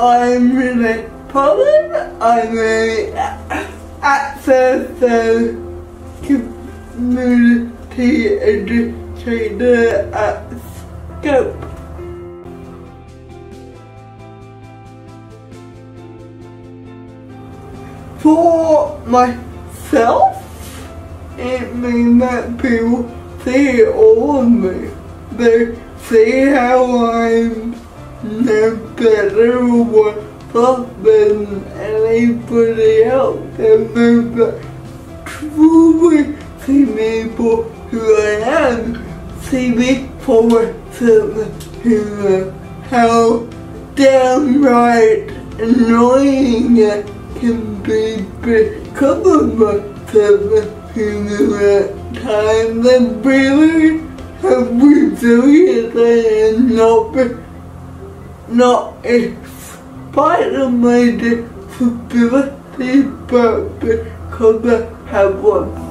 I'm really proud. I'm Renee access community educator at Scope. For myself, it means that people see all of me. They see how no worse than anybody else. And they truly see for who I am. See me for who I am. How downright annoying it can be because of myself at times and really have resilience and not not in spite of my disability but because I have one.